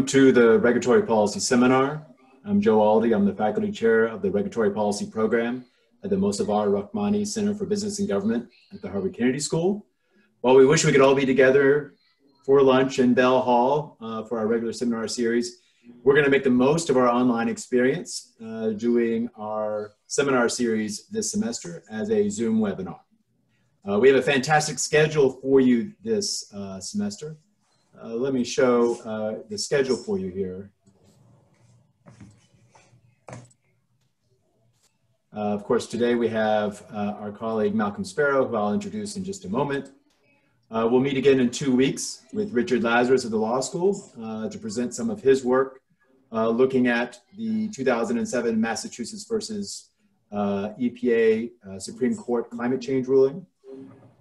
welcome to the Regulatory Policy Seminar. I'm Joe Aldy. I'm the faculty chair of the Regulatory Policy Program at the Mossavar Rahmani Center for Business and Government at the Harvard Kennedy School. While we wish we could all be together for lunch in Bell Hall uh, for our regular seminar series, we're going to make the most of our online experience uh, doing our seminar series this semester as a Zoom webinar. Uh, we have a fantastic schedule for you this uh, semester. Uh, let me show uh, the schedule for you here. Uh, of course, today we have our colleague Malcolm Sparrow, who I'll introduce in just a moment. we'll meet again in two weeks with Richard Lazarus of the Law School to present some of his work uh, looking at the 2007 Massachusetts versus uh, EPA uh, Supreme Court climate change ruling.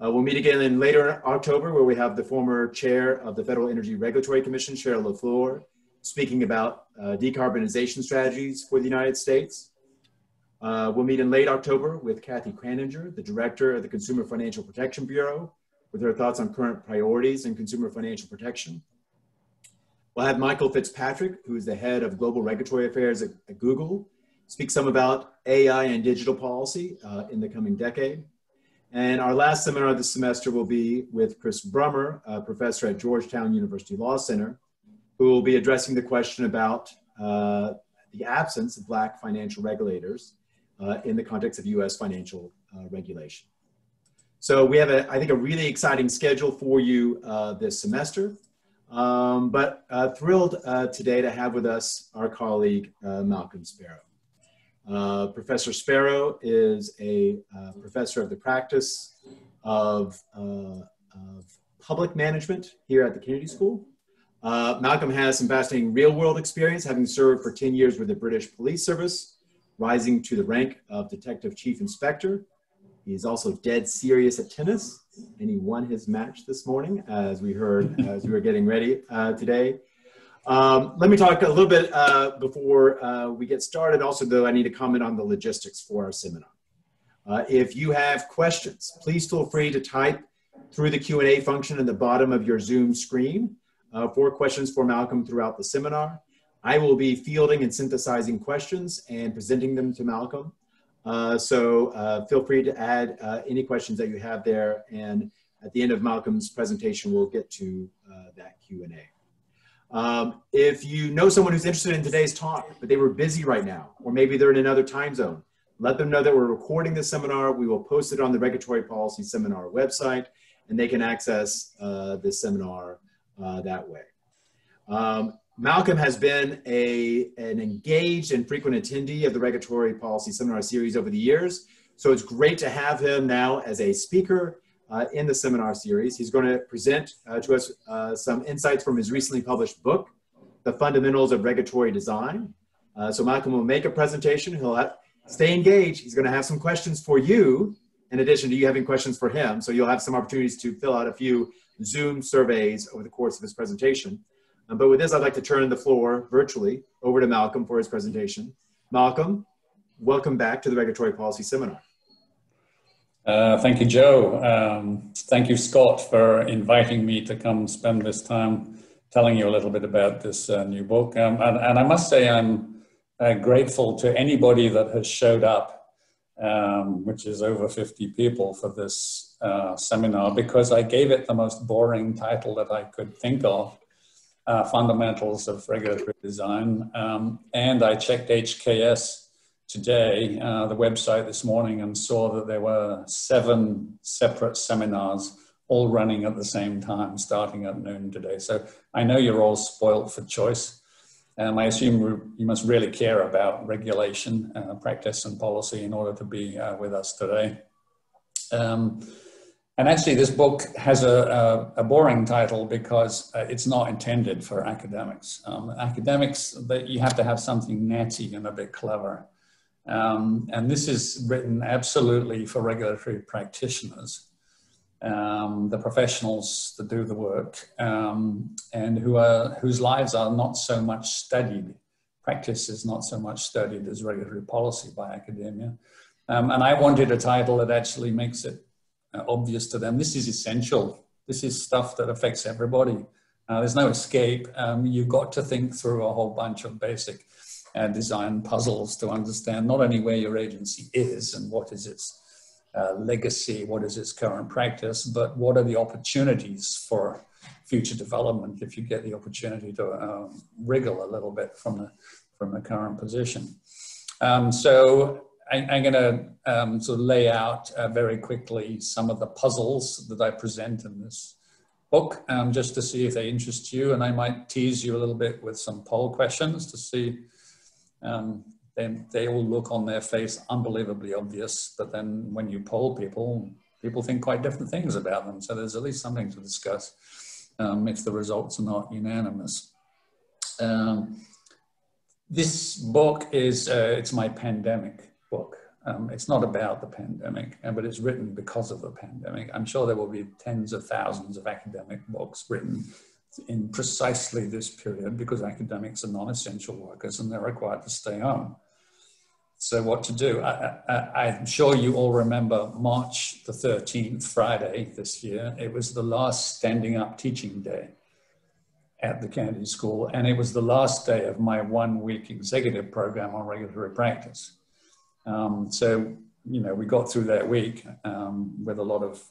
Uh, we'll meet again in later October where we have the former chair of the Federal Energy Regulatory Commission, Cheryl LaFleur, speaking about uh, decarbonization strategies for the United States. Uh, we'll meet in late October with Kathy Kraninger, the director of the Consumer Financial Protection Bureau, with her thoughts on current priorities in consumer financial protection. We'll have Michael Fitzpatrick, who is the head of global regulatory affairs at, at Google, speak some about AI and digital policy uh, in the coming decade. And our last seminar this semester will be with Chris Brummer, a professor at Georgetown University Law Center, who will be addressing the question about uh, the absence of Black financial regulators uh, in the context of US financial uh, regulation. So we have, a, I think, a really exciting schedule for you uh, this semester. Um, but uh, thrilled uh, today to have with us our colleague, Malcolm Sparrow. Uh, professor Sparrow is a uh, professor of the practice of, uh, of, public management here at the Kennedy School. Malcolm has some fascinating real world experience, having served for 10 years with the British Police Service, rising to the rank of Detective Chief Inspector. He's also dead serious at tennis and he won his match this morning, as we heard as we were getting ready uh, today. Um, let me talk a little bit uh, before uh, we get started. Also, though, I need to comment on the logistics for our seminar. Uh, if you have questions, please feel free to type through the Q&A function at the bottom of your Zoom screen uh, for questions for Malcolm throughout the seminar. I will be fielding and synthesizing questions and presenting them to Malcolm. Uh, so uh, feel free to add any questions that you have there. And at the end of Malcolm's presentation, we'll get to that Q&A. Um, if you know someone who's interested in today's talk, but they were busy right now, or maybe they're in another time zone, let them know that we're recording this seminar. We will post it on the Regulatory Policy Seminar website, and they can access uh, this seminar uh, that way. Um, Malcolm has been a, an engaged and frequent attendee of the Regulatory Policy Seminar Series over the years. So it's great to have him now as a speaker uh, in the seminar series. He's going to present uh, to us uh, some insights from his recently published book, The Fundamentals of Regulatory Design. Uh, so Malcolm will make a presentation. He'll have, stay engaged. He's going to have some questions for you in addition to you having questions for him. So you'll have some opportunities to fill out a few Zoom surveys over the course of his presentation. Um, but with this, I'd like to turn the floor virtually over to Malcolm for his presentation. Malcolm, welcome back to the Regulatory Policy Seminar. Uh, thank you, Joe. Um, thank you, Scott, for inviting me to come spend this time telling you a little bit about this uh, new book. Um, and, and, I must say, I'm uh, grateful to anybody that has showed up, um, which is over 50 people for this uh, seminar, because I gave it the most boring title that I could think of uh, fundamentals of regulatory design. Um, and I checked HKS today, uh, the website this morning, and saw that there were seven separate seminars all running at the same time, starting at noon today. So I know you're all spoilt for choice. Um, I assume you must really care about regulation, uh, practice, and policy in order to be uh, with us today. Um, and actually, this book has a, a, a boring title because uh, it's not intended for academics. Um, academics, that you have to have something natty and a bit clever. Um, and this is written absolutely for regulatory practitioners, um, the professionals that do the work, um, and who are, whose lives are not so much studied. Practice is not so much studied as regulatory policy by academia. Um, and I wanted a title that actually makes it uh, obvious to them. This is essential. This is stuff that affects everybody. Uh, there's no escape. Um, you've got to think through a whole bunch of basic uh, design puzzles to understand not only where your agency is and what is its uh, legacy, what is its current practice, but what are the opportunities for future development if you get the opportunity to um, wriggle a little bit from the, from the current position. Um, so I, am going to um, sort of lay out uh, very quickly some of the puzzles that I present in this book, um, just to see if they interest you. And I might tease you a little bit with some poll questions to see. Um, they, they all look on their face unbelievably obvious, but then when you poll people, people think quite different things about them. So there's at least something to discuss um, if the results are not unanimous. Um, this book is, uh, it's my pandemic book. Um, it's not about the pandemic, uh, but it's written because of the pandemic. I'm sure there will be tens of thousands of academic books written in precisely this period because academics are non-essential workers and they're required to stay home. So what to do? I, am sure you all remember March the 13th, Friday this year. It was the last standing up teaching day at the Kennedy School, and it was the last day of my one week executive program on regulatory practice. Um, so, you know, we got through that week um, with a lot of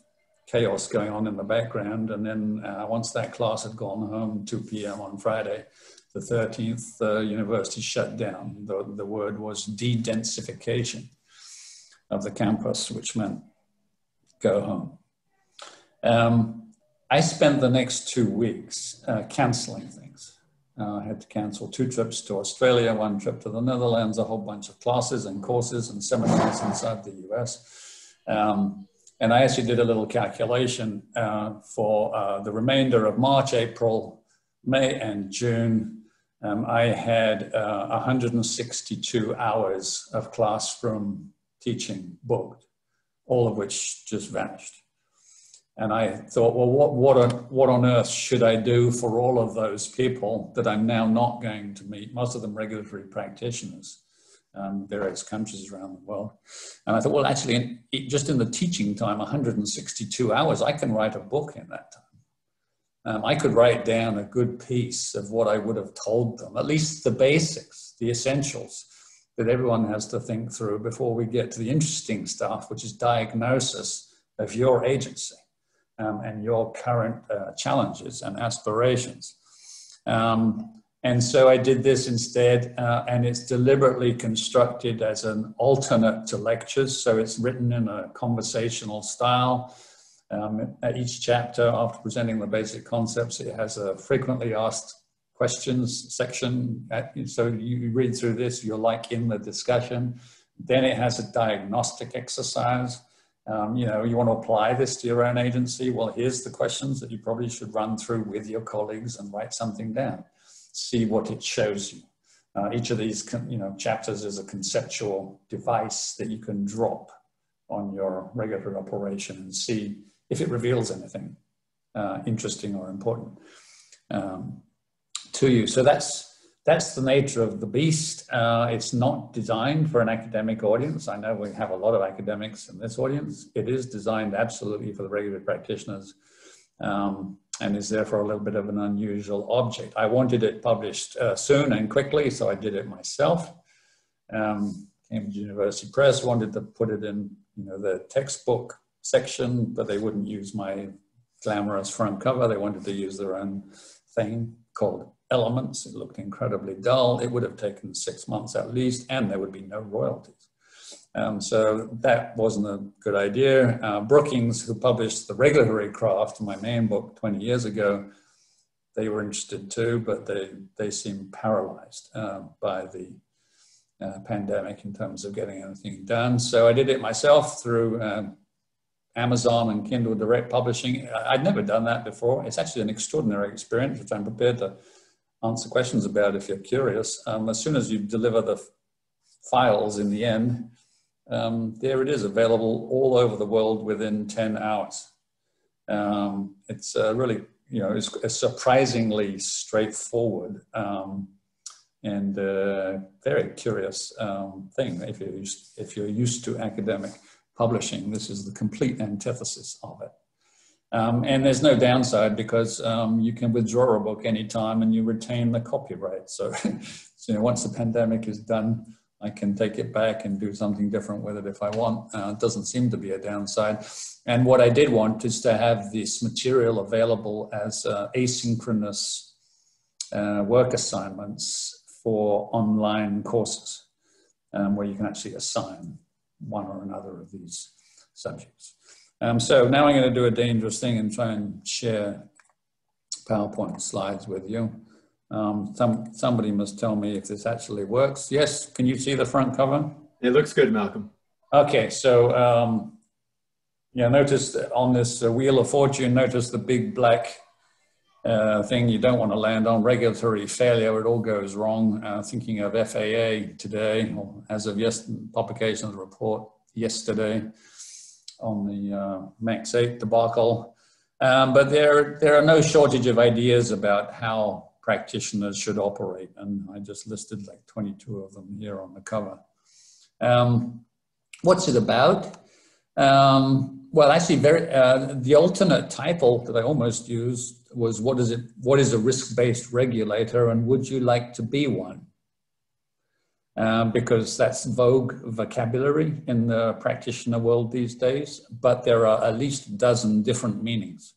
chaos going on in the background. And then uh, once that class had gone home, 2 p.m. on Friday, the 13th, the university shut down. The, the word was de-densification of the campus, which meant go home. Um, I spent the next two weeks uh, canceling things. Uh, I had to cancel two trips to Australia, one trip to the Netherlands, a whole bunch of classes and courses and seminars inside the US. Um, and I actually did a little calculation uh, for uh, the remainder of March, April, May, and June. Um, I had uh, 162 hours of classroom teaching booked, all of which just vanished. And I thought, well, what, what, what on earth should I do for all of those people that I'm now not going to meet, most of them regulatory practitioners, um, various countries around the world. And I thought, well, actually, in, just in the teaching time, 162 hours, I can write a book in that time. Um, I could write down a good piece of what I would have told them, at least the basics, the essentials that everyone has to think through before we get to the interesting stuff, which is diagnosis of your agency um, and your current uh, challenges and aspirations. Um, and so I did this instead, uh, and it's deliberately constructed as an alternate to lectures. So it's written in a conversational style. Um, at each chapter, after presenting the basic concepts, it has a frequently asked questions section. So you read through this, you're like in the discussion. Then it has a diagnostic exercise. Um, you know, you want to apply this to your own agency. Well, here's the questions that you probably should run through with your colleagues and write something down. See what it shows you. Uh, each of these, you know, chapters is a conceptual device that you can drop on your regular operation and see if it reveals anything uh, interesting or important um, to you. So that's that's the nature of the beast. Uh, it's not designed for an academic audience. I know we have a lot of academics in this audience. It is designed absolutely for the regular practitioners um, and is therefore a little bit of an unusual object. I wanted it published uh, soon and quickly, so I did it myself. Um, Cambridge University Press wanted to put it in you know, the textbook section, but they wouldn't use my glamorous front cover. They wanted to use their own thing called elements. It looked incredibly dull. It would have taken six months at least, and there would be no royalties. Um, so that wasn't a good idea. Uh, Brookings, who published The Regulatory Craft, my main book 20 years ago, they were interested too, but they, they seemed paralyzed uh, by the uh, pandemic in terms of getting anything done. So I did it myself through um, Amazon and Kindle Direct Publishing. I'd never done that before. It's actually an extraordinary experience, which I'm prepared to answer questions about if you're curious. Um, as soon as you deliver the files in the end, um, there it is available all over the world within 10 hours. Um, it's uh, really, you know, it's a surprisingly straightforward um, and uh, very curious um, thing. If you're, used, if you're used to academic publishing, this is the complete antithesis of it. Um, and there's no downside because um, you can withdraw a book anytime and you retain the copyright. So, so you know, once the pandemic is done, I can take it back and do something different with it if I want. Uh, it doesn't seem to be a downside. And what I did want is to have this material available as uh, asynchronous uh, work assignments for online courses um, where you can actually assign one or another of these subjects. Um, so now I'm going to do a dangerous thing and try and share PowerPoint slides with you. Um, some, somebody must tell me if this actually works. Yes, can you see the front cover? It looks good, Malcolm. Okay, so um, yeah, notice on this uh, Wheel of Fortune, notice the big black uh, thing you don't want to land on, regulatory failure, it all goes wrong. Uh, thinking of FAA today, or as of yes, publication of the report yesterday on the uh, MAX 8 debacle. Um, but there, there are no shortage of ideas about how practitioners should operate. And I just listed like 22 of them here on the cover. Um, what's it about? Um, well, actually, very, uh, the alternate title that I almost used was what is it? What is a risk-based regulator, and would you like to be one? Um, because that's vogue vocabulary in the practitioner world these days. But there are at least a dozen different meanings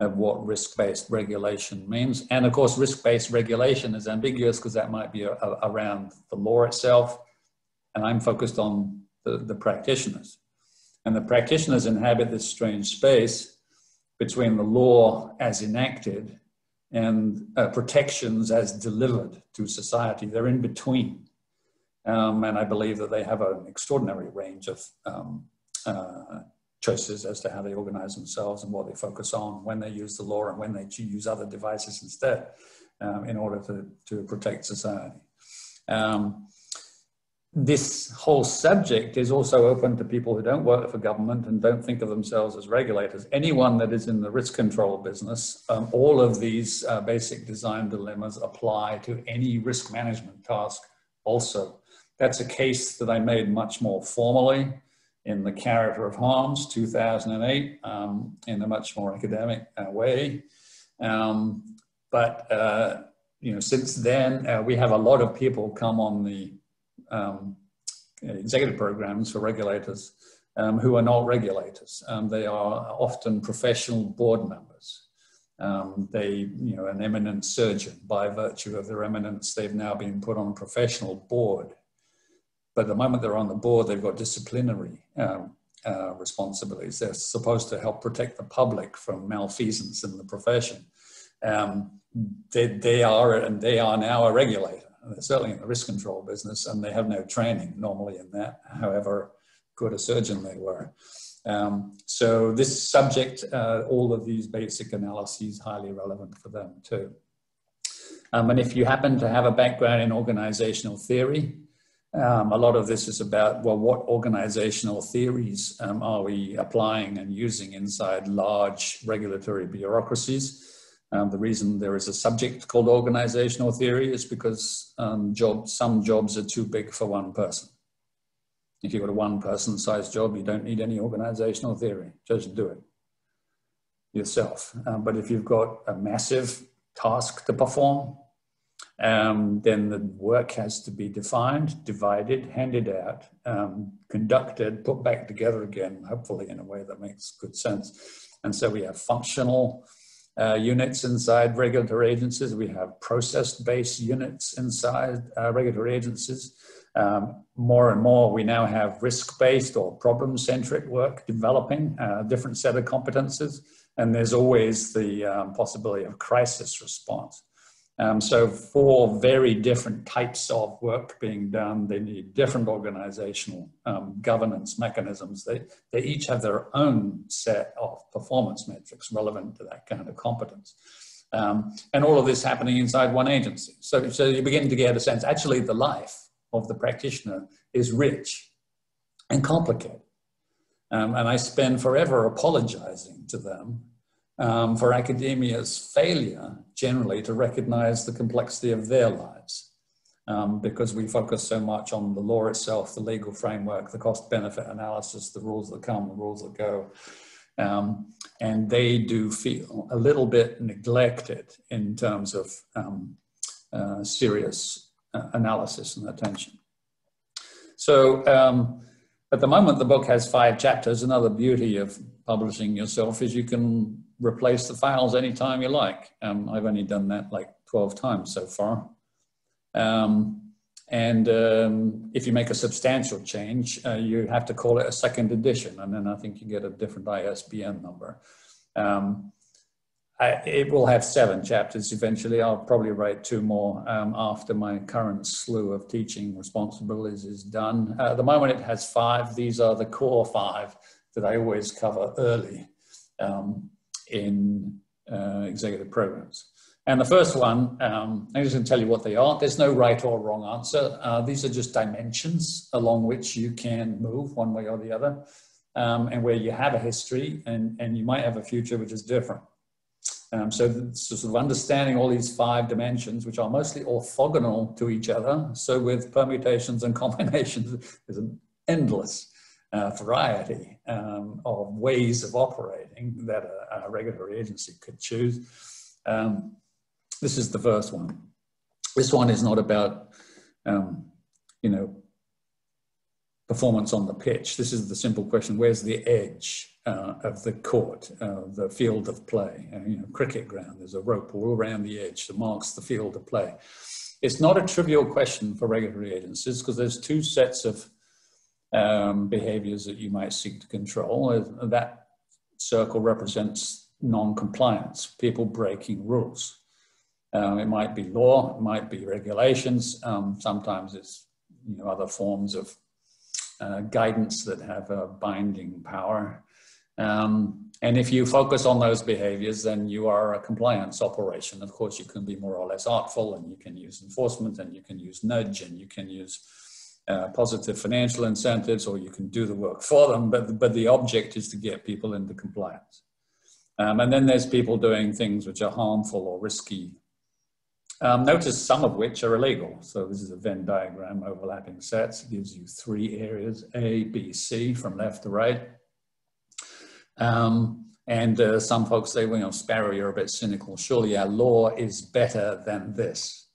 of what risk-based regulation means. And of course, risk-based regulation is ambiguous because that might be a, a, around the law itself. And I'm focused on the, the practitioners. And the practitioners inhabit this strange space between the law as enacted and uh, protections as delivered to society. They're in between. Um, and I believe that they have an extraordinary range of um, uh, choices as to how they organize themselves and what they focus on when they use the law and when they use other devices instead um, in order to, to protect society. Um, this whole subject is also open to people who don't work for government and don't think of themselves as regulators. Anyone that is in the risk control business, um, all of these uh, basic design dilemmas apply to any risk management task also. That's a case that I made much more formally in The Character of Harms, 2008, um, in a much more academic uh, way. Um, but, uh, you know, since then, uh, we have a lot of people come on the um, executive programs for regulators um, who are not regulators. Um, they are often professional board members. Um, they, you know, an eminent surgeon by virtue of their eminence, they've now been put on a professional board. But the moment they're on the board, they've got disciplinary um, uh, responsibilities. They're supposed to help protect the public from malfeasance in the profession. Um, they, they are, and they are now a regulator They're certainly in the risk control business, and they have no training normally in that, however good a surgeon they were. Um, so this subject, uh, all of these basic analyses, highly relevant for them too. Um, and if you happen to have a background in organizational theory, um, a lot of this is about, well, what organizational theories um, are we applying and using inside large regulatory bureaucracies? Um, the reason there is a subject called organizational theory is because um, job, some jobs are too big for one person. If you've got a one person size job, you don't need any organizational theory, just do it yourself. Um, but if you've got a massive task to perform, um, then the work has to be defined, divided, handed out, um, conducted, put back together again, hopefully in a way that makes good sense. And so we have functional uh, units inside regulatory agencies. We have process-based units inside uh, regulatory agencies. Um, more and more, we now have risk-based or problem-centric work developing a uh, different set of competences. And there's always the um, possibility of crisis response. Um, so four very different types of work being done, they need different organizational um, governance mechanisms. They, they each have their own set of performance metrics relevant to that kind of competence. Um, and all of this happening inside one agency. So, so you begin to get a sense, actually the life of the practitioner is rich and complicated. Um, and I spend forever apologizing to them um, for academia's failure generally to recognize the complexity of their lives um, because we focus so much on the law itself, the legal framework, the cost benefit analysis, the rules that come, the rules that go. Um, and they do feel a little bit neglected in terms of um, uh, serious uh, analysis and attention. So um, at the moment, the book has five chapters. Another beauty of publishing yourself is you can replace the files anytime you like. Um, I've only done that like 12 times so far. Um, and um, if you make a substantial change, uh, you have to call it a second edition. And then I think you get a different ISBN number. Um, I, it will have seven chapters eventually. I'll probably write two more um, after my current slew of teaching responsibilities is done. Uh, at the moment, it has five. These are the core five that I always cover early um, in uh, executive programs. And the first one, um, I'm just going to tell you what they are. There's no right or wrong answer. Uh, these are just dimensions along which you can move one way or the other, um, and where you have a history and, and you might have a future which is different. Um, so, sort of understanding all these five dimensions, which are mostly orthogonal to each other. So with permutations and combinations, is endless uh, variety um, of ways of operating that a, a regulatory agency could choose. Um, this is the first one. This one is not about, um, you know, performance on the pitch. This is the simple question, where's the edge? uh, of the court, uh, the field of play. Uh, you know, cricket ground, there's a rope all around the edge that marks the field of play. It's not a trivial question for regulatory agencies because there's two sets of um, behaviors that you might seek to control. That circle represents non-compliance, people breaking rules. Um, it might be law, it might be regulations. Um, sometimes it's you know, other forms of uh, guidance that have a binding power. Um, and if you focus on those behaviors, then you are a compliance operation. Of course, you can be more or less artful and you can use enforcement and you can use nudge and you can use uh, positive financial incentives or you can do the work for them. But, but the object is to get people into compliance. Um, and then there's people doing things which are harmful or risky. Um, notice some of which are illegal. So this is a Venn diagram overlapping sets. It gives you three areas, A, B, C, from left to right. Um, and uh, some folks say, well, you know, Sparrow, you're a bit cynical. Surely our law is better than this.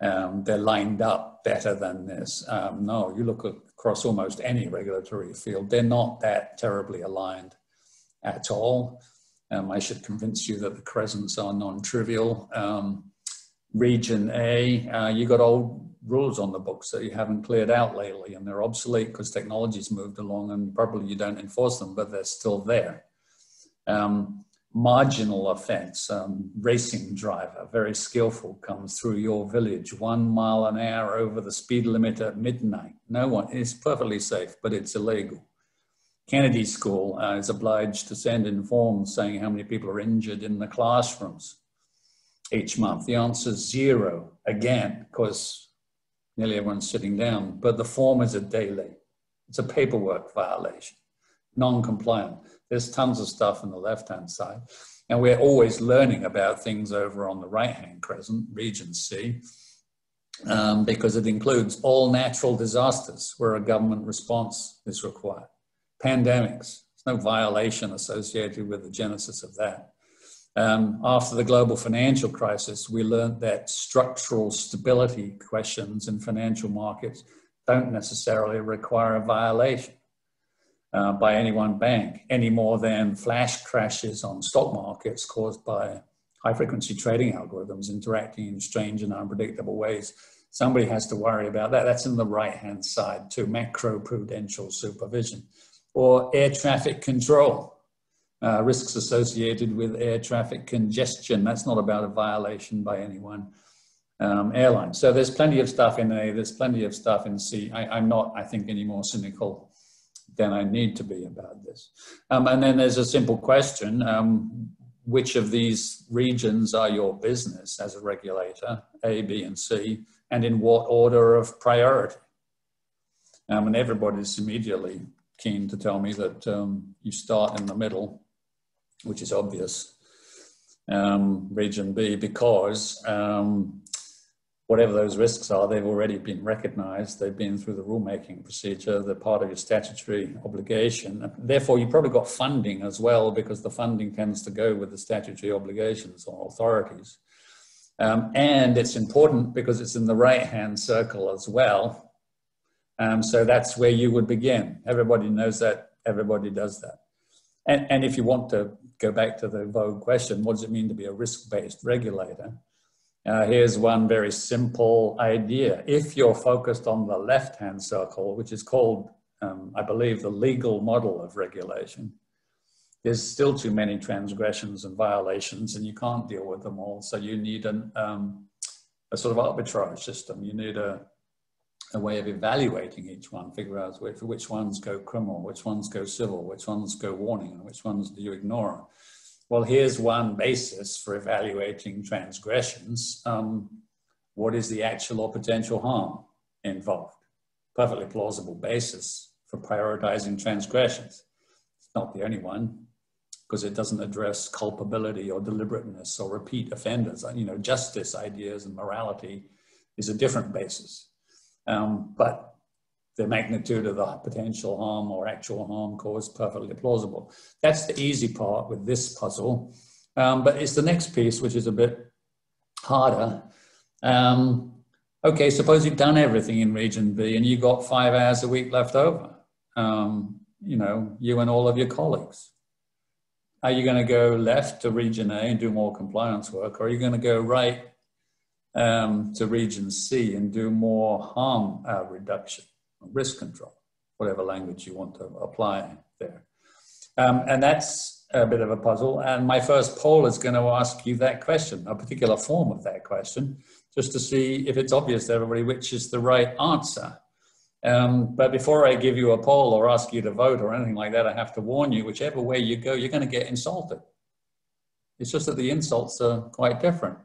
Um, they're lined up better than this. Um, no, you look across almost any regulatory field, they're not that terribly aligned at all. Um, I should convince you that the crescents are non-trivial. Um, region A, uh, you got old rules on the books that you haven't cleared out lately and they're obsolete because technology's moved along and probably you don't enforce them, but they're still there. Um, marginal offense, um, racing driver, very skillful, comes through your village, one mile an hour over the speed limit at midnight. No one, it's perfectly safe, but it's illegal. Kennedy School uh, is obliged to send in forms saying how many people are injured in the classrooms each month. The answer is zero again, because nearly everyone's sitting down, but the form is a daily. It's a paperwork violation, non-compliant. There's tons of stuff on the left-hand side. And we're always learning about things over on the right-hand crescent, region C, um, because it includes all natural disasters where a government response is required. Pandemics, there's no violation associated with the genesis of that. Um, after the global financial crisis, we learned that structural stability questions in financial markets don't necessarily require a violation uh, by any one bank any more than flash crashes on stock markets caused by high frequency trading algorithms interacting in strange and unpredictable ways. Somebody has to worry about that. That's in the right hand side to macro prudential supervision or air traffic control uh, risks associated with air traffic congestion. That's not about a violation by any one um, airline. So there's plenty of stuff in A, there's plenty of stuff in C. I, I'm not, I think, any more cynical than I need to be about this. Um, and then there's a simple question, um, which of these regions are your business as a regulator, A, B, and C, and in what order of priority? Um, and everybody's immediately keen to tell me that um, you start in the middle which is obvious, um, region B, because um, whatever those risks are, they've already been recognized. They've been through the rulemaking procedure. They're part of your statutory obligation. Therefore, you've probably got funding as well because the funding tends to go with the statutory obligations or authorities. Um, and it's important because it's in the right-hand circle as well. Um, so that's where you would begin. Everybody knows that. Everybody does that. And, and if you want to go back to the vogue question, what does it mean to be a risk-based regulator? Uh, here's one very simple idea. If you're focused on the left-hand circle, which is called, um, I believe, the legal model of regulation, there's still too many transgressions and violations and you can't deal with them all. So you need an, um, a sort of arbitrage system. You need a, a way of evaluating each one, figure out which, which ones go criminal, which ones go civil, which ones go warning, and which ones do you ignore well, here's one basis for evaluating transgressions. Um, what is the actual or potential harm involved? Perfectly plausible basis for prioritizing transgressions. It's not the only one because it doesn't address culpability or deliberateness or repeat offenders. You know, justice ideas and morality is a different basis. Um, but the magnitude of the potential harm or actual harm caused perfectly plausible. That's the easy part with this puzzle. Um, but it's the next piece which is a bit harder. Um, okay, suppose you've done everything in region B and you've got five hours a week left over. Um, you know, you and all of your colleagues. Are you going to go left to region A and do more compliance work, or are you going to go right um, to region C and do more harm uh, reduction? Risk control, whatever language you want to apply there. Um, and that's a bit of a puzzle. And my first poll is going to ask you that question, a particular form of that question, just to see if it's obvious to everybody which is the right answer. Um, but before I give you a poll or ask you to vote or anything like that, I have to warn you, whichever way you go, you're going to get insulted. It's just that the insults are quite different.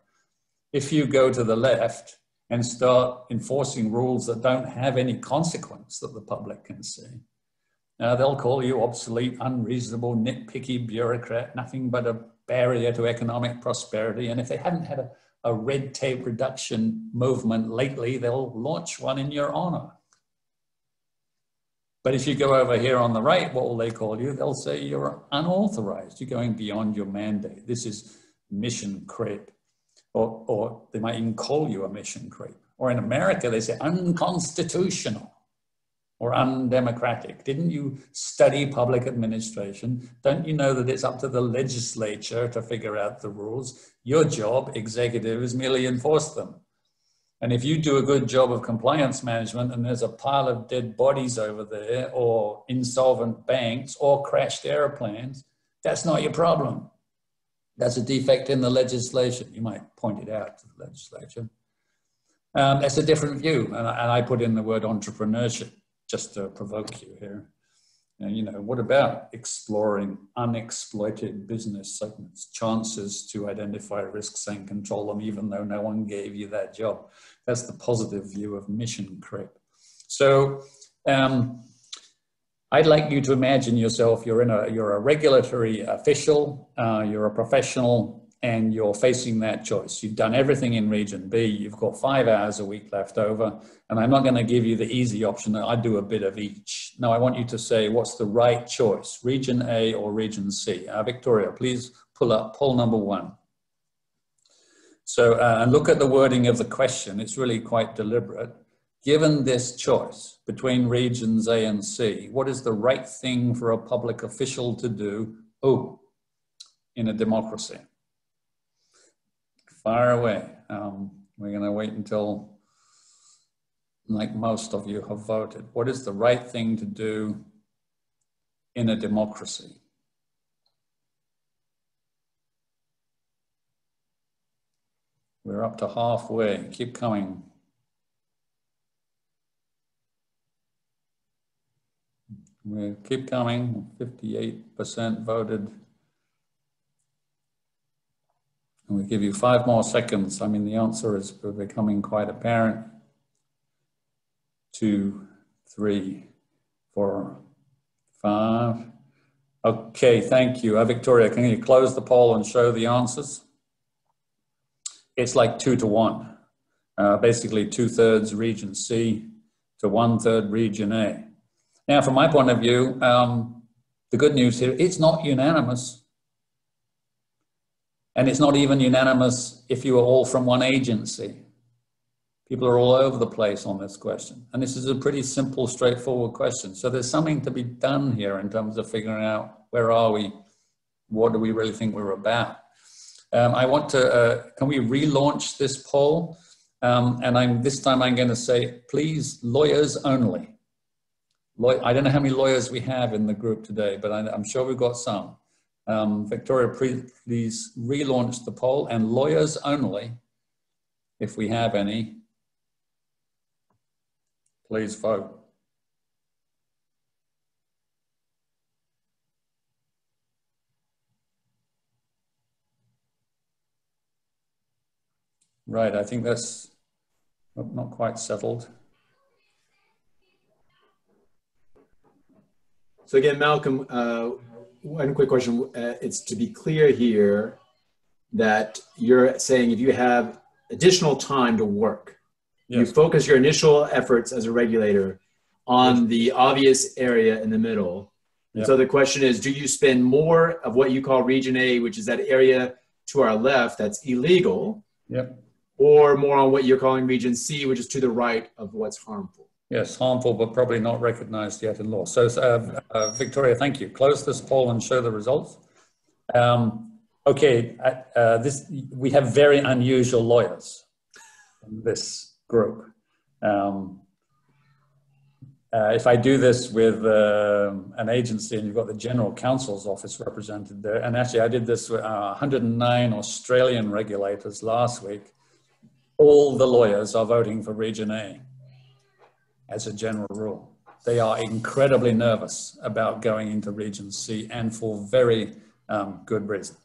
If you go to the left, and start enforcing rules that don't have any consequence that the public can see. Now, they'll call you obsolete, unreasonable, nitpicky bureaucrat, nothing but a barrier to economic prosperity. And if they haven't had a, a red tape reduction movement lately, they'll launch one in your honor. But if you go over here on the right, what will they call you? They'll say you're unauthorized. You're going beyond your mandate. This is mission creep or, or they might even call you a mission creep. Or in America, they say unconstitutional or undemocratic. Didn't you study public administration? Don't you know that it's up to the legislature to figure out the rules? Your job, executive, is merely enforce them. And if you do a good job of compliance management and there's a pile of dead bodies over there, or insolvent banks, or crashed airplanes, that's not your problem. That's a defect in the legislation. You might point it out to the legislature. Um, that's a different view. And I, and I, put in the word entrepreneurship just to provoke you here. And, you know, what about exploring unexploited business segments, chances to identify risks and control them, even though no one gave you that job? That's the positive view of mission creep. So, um, I'd like you to imagine yourself, you're in a, you're a regulatory official, uh, you're a professional, and you're facing that choice. You've done everything in region B, you've got five hours a week left over, and I'm not going to give you the easy option I do a bit of each. No, I want you to say what's the right choice, region A or region C. Uh, Victoria, please pull up poll number one. So, uh, and look at the wording of the question. It's really quite deliberate. Given this choice between regions A and C, what is the right thing for a public official to do? Oh, in a democracy. Far away. Um, we're going to wait until, like most of you have voted. What is the right thing to do in a democracy? We're up to halfway. Keep coming. We keep coming, 58% voted. And we give you five more seconds. I mean, the answer is becoming quite apparent. Two, three, four, five. Okay, thank you. Uh, Victoria, can you close the poll and show the answers? It's like two to one. uh, basically two thirds region C to one third region A. Now, from my point of view, um, the good news here, it's not unanimous. And it's not even unanimous if you are all from one agency. People are all over the place on this question. And this is a pretty simple, straightforward question. So there's something to be done here in terms of figuring out where are we? What do we really think we're about? Um, I want to, uh, can we relaunch this poll? Um, and I'm, this time I'm going to say, please, lawyers only. I don't know how many lawyers we have in the group today, but I, am sure we've got some. Um, Victoria, please relaunch the poll and lawyers only, if we have any, please vote. Right, I think that's not quite settled. So again, Malcolm, uh, one quick question. Uh, it's to be clear here that you're saying if you have additional time to work, yes. you focus your initial efforts as a regulator on the obvious area in the middle. Yep. So the question is, do you spend more of what you call region A, which is that area to our left that's illegal, yep. or more on what you're calling region C, which is to the right of what's harmful? Yes, harmful, but probably not recognized yet in law. So, uh, uh, Victoria, thank you. Close this poll and show the results. Um, okay, uh, uh this we have very unusual lawyers in this group. Um, uh, if I do this with uh, an agency and you've got the general counsel's office represented there, and actually I did this with 109 Australian regulators last week, all the lawyers are voting for Region A as a general rule. They are incredibly nervous about going into Region C and for very um, good reason.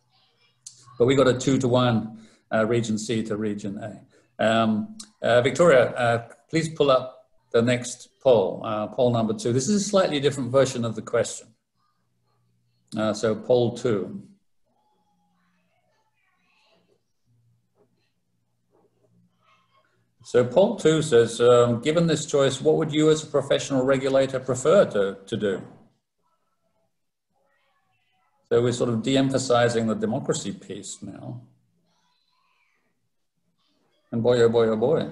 But we got a two to one uh, Region C to Region A. Um, uh, Victoria, uh, please pull up the next poll, uh, poll number two. This is a slightly different version of the question. Uh, so poll two. So poll two says, um, given this choice, what would you as a professional regulator prefer to, to do? So we're sort of de-emphasizing the democracy piece now. And boy, oh boy, oh boy.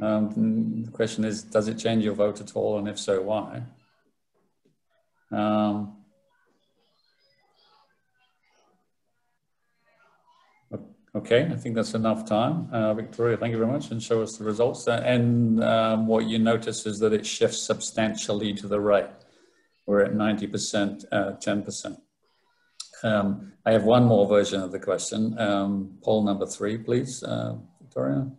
Um, the question is, does it change your vote at all? And if so, why? Um, Okay, I think that's enough time. Uh, Victoria, thank you very much and show us the results. Uh, and um, what you notice is that it shifts substantially to the right. We're at 90%, uh, 10%. Um, I have one more version of the question. Um, poll number three, please, uh, Victoria.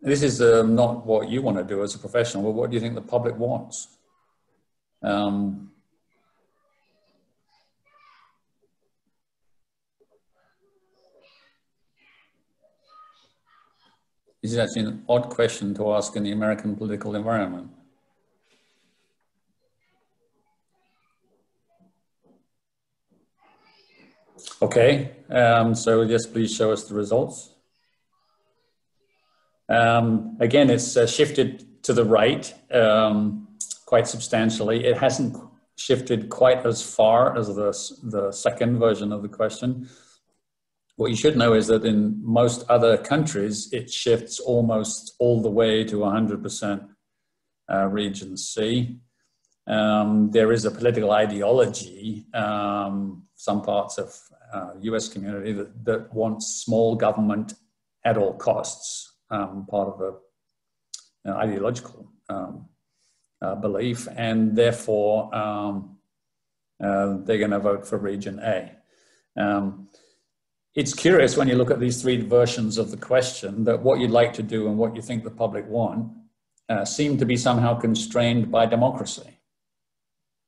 This is um, not what you want to do as a professional, but what do you think the public wants? Um, This is actually an odd question to ask in the American political environment. Okay, um, so just please show us the results. Um, again, it's uh, shifted to the right um, quite substantially. It hasn't shifted quite as far as the, the second version of the question. What you should know is that in most other countries, it shifts almost all the way to 100% uh, region C. Um, there is a political ideology, um, some parts of uh, US community that, that wants small government at all costs, um, part of a, an ideological um, uh, belief, and therefore um, uh, they're going to vote for region A. Um, it's curious when you look at these three versions of the question that what you'd like to do and what you think the public want uh, seem to be somehow constrained by democracy.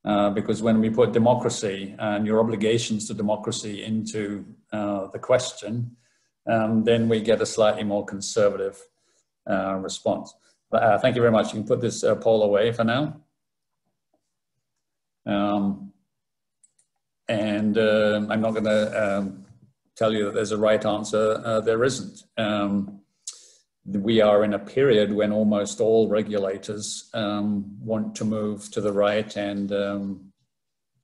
Uh, because when we put democracy and your obligations to democracy into uh, the question, um, then we get a slightly more conservative uh, response. Uh, thank you very much. You can put this uh, poll away for now. Um, and uh, I'm not going to um, tell you that there's a right answer. Uh, there isn't. Um, we are in a period when almost all regulators um, want to move to the right and um,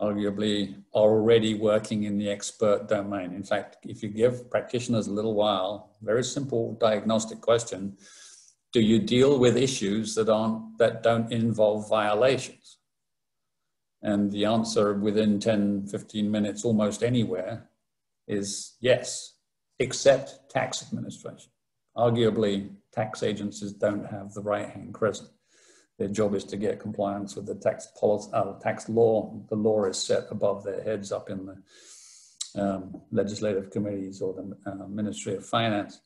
arguably are already working in the expert domain. In fact, if you give practitioners a little while, very simple diagnostic question, do you deal with issues that aren't that don't involve violations? And the answer within 10, 15 minutes, almost anywhere, is yes, except tax administration. Arguably, tax agencies don't have the right hand crescent. Their job is to get compliance with the tax policy, uh, tax law. The law is set above their heads up in the um, legislative committees or the uh, Ministry of Finance.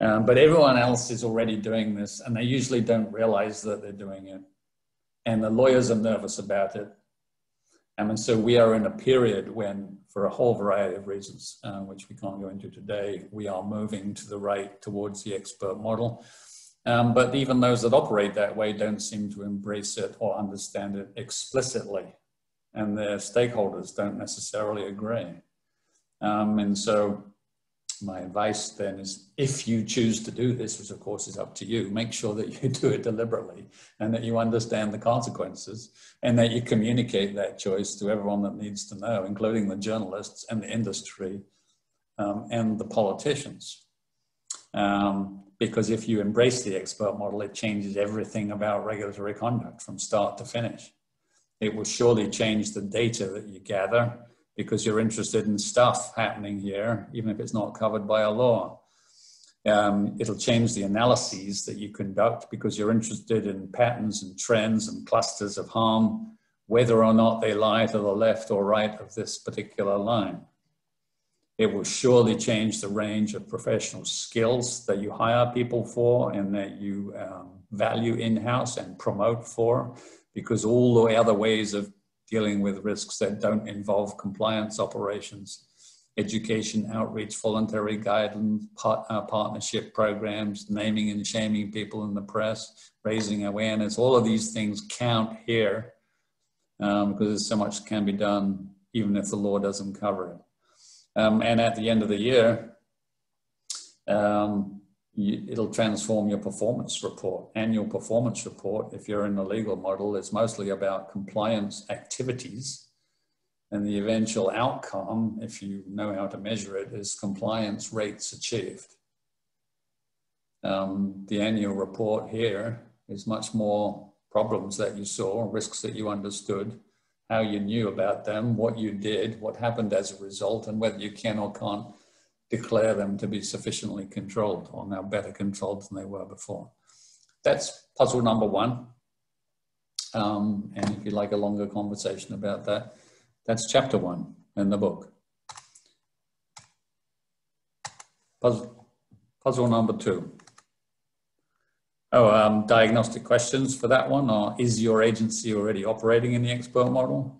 Um, but everyone else is already doing this, and they usually don't realize that they're doing it. And the lawyers are nervous about it. Um, and so we are in a period when, for a whole variety of reasons, uh, which we can't go into today, we are moving to the right towards the expert model. Um, but even those that operate that way don't seem to embrace it or understand it explicitly. And their stakeholders don't necessarily agree. Um, and so my advice then is if you choose to do this, which of course is up to you, make sure that you do it deliberately and that you understand the consequences and that you communicate that choice to everyone that needs to know, including the journalists and the industry um, and the politicians. Um, because if you embrace the expert model, it changes everything about regulatory conduct from start to finish. It will surely change the data that you gather because you're interested in stuff happening here, even if it's not covered by a law. Um, it'll change the analyses that you conduct because you're interested in patterns and trends and clusters of harm, whether or not they lie to the left or right of this particular line. It will surely change the range of professional skills that you hire people for and that you um, value in-house and promote for, because all the other ways of dealing with risks that don't involve compliance operations, education, outreach, voluntary guidance, part, uh, partnership programs, naming and shaming people in the press, raising awareness, all of these things count here um, because there's so much can be done even if the law doesn't cover it. Um, and at the end of the year, um, you, it'll transform your performance report. Annual performance report, if you're in the legal model, is mostly about compliance activities. And the eventual outcome, if you know how to measure it, is compliance rates achieved. Um, the annual report here is much more problems that you saw, risks that you understood, how you knew about them, what you did, what happened as a result, and whether you can or can't declare them to be sufficiently controlled or now better controlled than they were before. That's puzzle number one. Um, and if you'd like a longer conversation about that, that's chapter one in the book. Puzzle, puzzle number two. Oh, um, diagnostic questions for that one, or is your agency already operating in the expert model?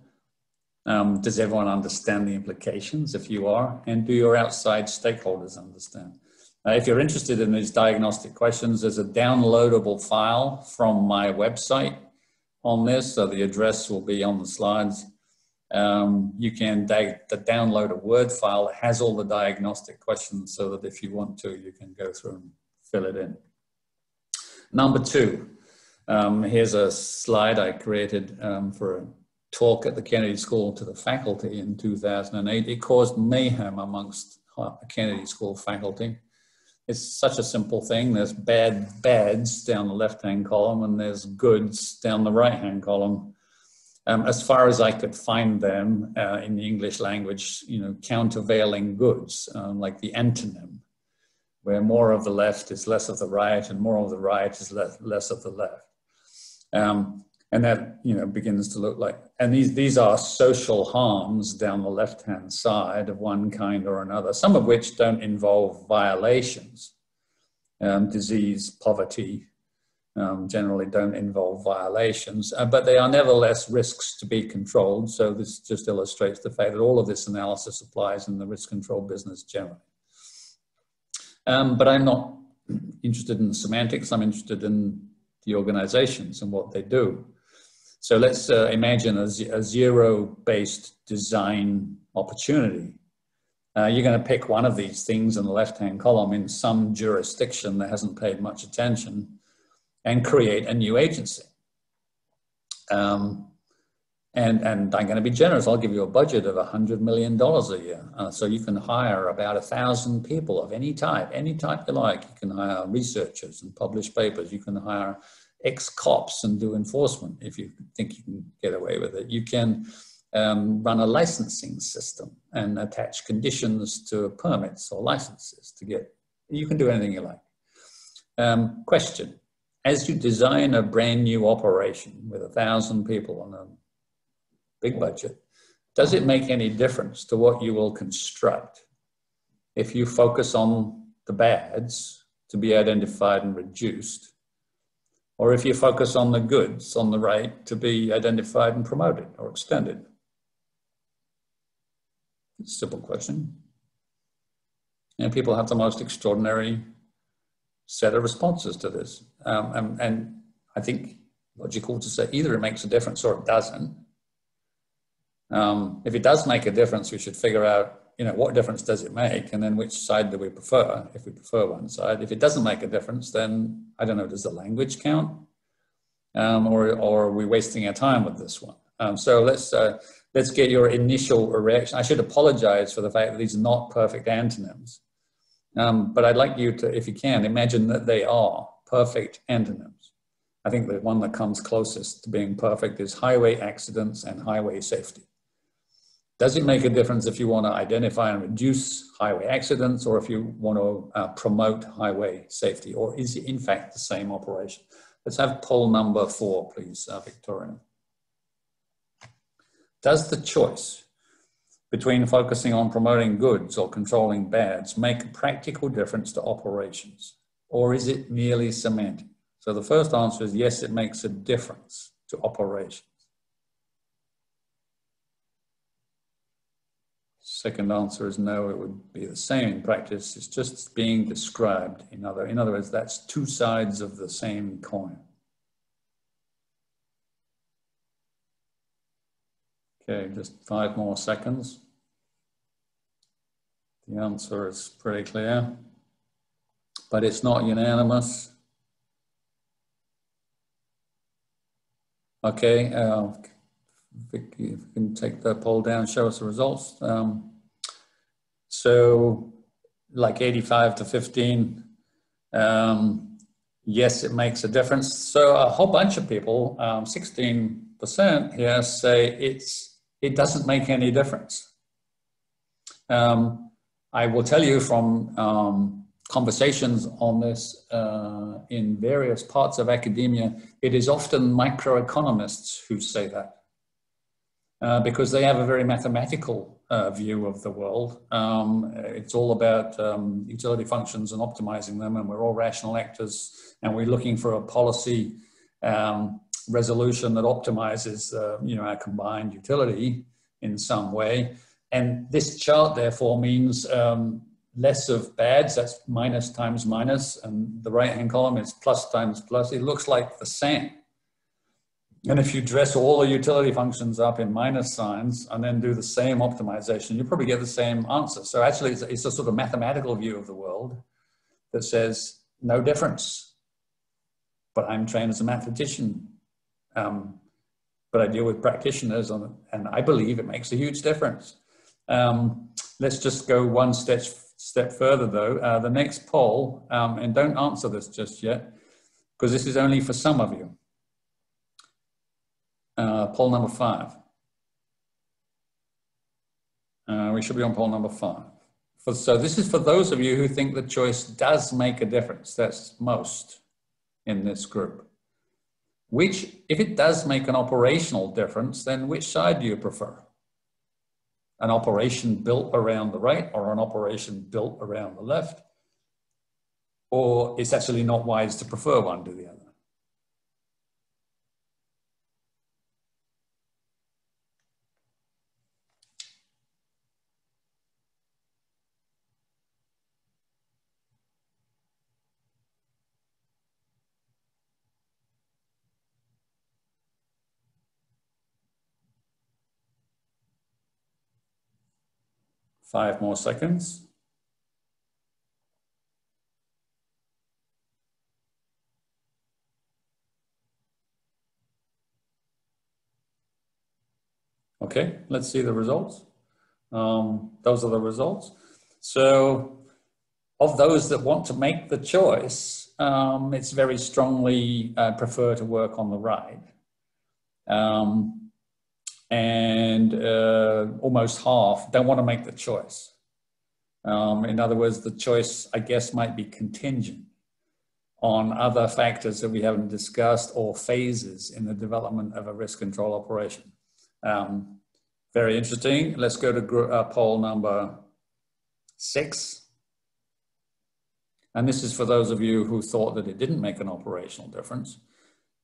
Um, does everyone understand the implications if you are? And do your outside stakeholders understand? Uh, if you're interested in these diagnostic questions, there's a downloadable file from my website on this, so the address will be on the slides. Um, you can download a Word file that has all the diagnostic questions so that if you want to, you can go through and fill it in. Number two, um, here's a slide I created um, for talk at the Kennedy School to the faculty in 2008. It caused mayhem amongst Kennedy School faculty. It's such a simple thing. There's bad bads down the left-hand column and there's goods down the right-hand column. Um, as far as I could find them uh, in the English language, you know, countervailing goods, uh, like the antonym where more of the left is less of the right and more of the right is less, less of the left. Um, and that you know begins to look like and these these are social harms down the left hand side of one kind or another some of which don't involve violations um, disease poverty um, generally don't involve violations uh, but they are nevertheless risks to be controlled so this just illustrates the fact that all of this analysis applies in the risk control business generally um, but I'm not interested in the semantics. I'm interested in the organizations and what they do. So let's uh, imagine a, a zero-based design opportunity. Uh, you're going to pick one of these things in the left-hand column in some jurisdiction that hasn't paid much attention and create a new agency. Um, and, and I'm going to be generous. I'll give you a budget of $100 million a year. Uh, so you can hire about a thousand people of any type, any type you like. You can hire researchers and publish papers. You can hire ex-cops and do enforcement if you think you can get away with it. You can um, run a licensing system and attach conditions to permits or licenses to get, you can do anything you like. Um, question, as you design a brand new operation with a thousand people on a big budget, does it make any difference to what you will construct if you focus on the bads to be identified and reduced, or if you focus on the goods on the right to be identified and promoted or extended? Simple question. And people have the most extraordinary set of responses to this. Um, and, and I think logical to say either it makes a difference or it doesn't. Um, if it does make a difference, we should figure out, you know, what difference does it make, and then which side do we prefer? If we prefer one side, if it doesn't make a difference, then I don't know, does the language count, um, or or are we wasting our time with this one? Um, so let's uh, let's get your initial reaction. I should apologize for the fact that these are not perfect antonyms, um, but I'd like you to, if you can, imagine that they are perfect antonyms. I think the one that comes closest to being perfect is highway accidents and highway safety. Does it make a difference if you want to identify and reduce highway accidents or if you want to uh, promote highway safety? Or is it in fact the same operation? Let's have poll number four, please, uh, Victoria. Does the choice between focusing on promoting goods or controlling bads make a practical difference to operations? Or is it merely semantic? So the first answer is yes, it makes a difference to operations. Second answer is no, it would be the same in practice. It's just being described. In other, in other words, that's two sides of the same coin. Okay, just five more seconds. The answer is pretty clear, but it's not unanimous. Okay, uh, If you can take the poll down, show us the results. Um, so like 85 to 15, um, yes, it makes a difference. So a whole bunch of people, um, 16% here say it's, it doesn't make any difference. Um, I will tell you from um, conversations on this uh, in various parts of academia, it is often microeconomists who say that uh, because they have a very mathematical uh, view of the world. Um, it's all about um, utility functions and optimizing them, and we're all rational actors, and we're looking for a policy um, resolution that optimizes, uh, you know, our combined utility in some way. And this chart, therefore, means um, less of bads, that's minus times minus, and the right-hand column is plus times plus. It looks like the same. And if you dress all the utility functions up in minus signs and then do the same optimization, you probably get the same answer. So actually, it's, it's a sort of mathematical view of the world that says no difference. But I'm trained as a mathematician. Um, but I deal with practitioners, on, and I believe it makes a huge difference. Um, let's just go one step, step further, though. Uh, the next poll, um, and don't answer this just yet, because this is only for some of you uh, poll number five. Uh, we should be on poll number five. For, so this is for those of you who think the choice does make a difference. That's most in this group. Which, if it does make an operational difference, then which side do you prefer? An operation built around the right or an operation built around the left? Or it's actually not wise to prefer one to the other? Five more seconds. Okay, let's see the results. Um, those are the results. So of those that want to make the choice, um, it's very strongly uh, prefer to work on the right. Um, and uh, almost half don't want to make the choice. Um, in other words, the choice, I guess, might be contingent on other factors that we haven't discussed or phases in the development of a risk control operation. Um, very interesting. Let's go to uh, poll number six. And this is for those of you who thought that it didn't make an operational difference.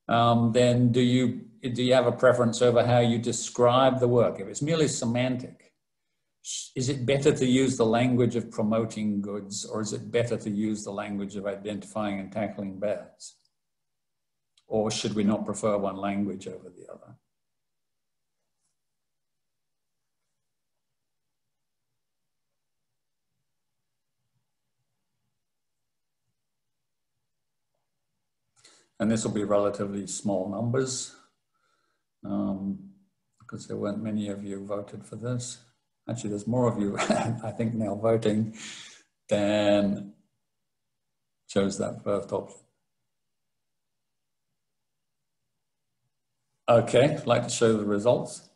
Um, then do you, do you have a preference over how you describe the work? If it's merely semantic, is it better to use the language of promoting goods or is it better to use the language of identifying and tackling bads? Or should we not prefer one language over the other? And this will be relatively small numbers um, because there weren't many of you voted for this. Actually, there's more of you, I think, now voting than chose that first option. Okay, I'd like to show the results.